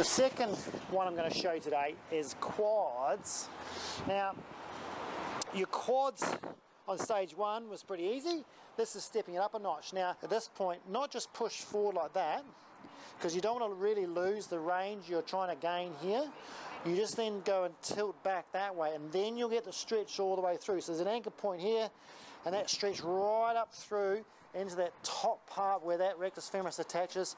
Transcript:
The second one I'm going to show you today is quads. Now, your quads on stage one was pretty easy. This is stepping it up a notch. Now, at this point, not just push forward like that, because you don't want to really lose the range you're trying to gain here. You just then go and tilt back that way, and then you'll get the stretch all the way through. So there's an anchor point here, and that stretch right up through into that top part where that rectus femoris attaches.